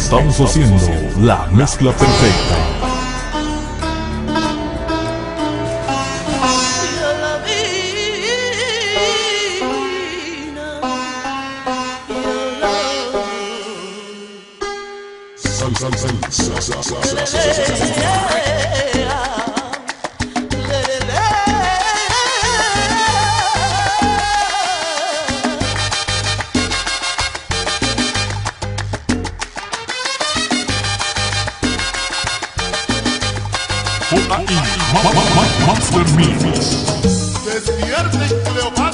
Estamos haciendo la mezcla perfecta. Sun, sun, sun, sun, sun, sun, sun, sun, sun, J.I. Monster Mix. Despierte, Cleopatra.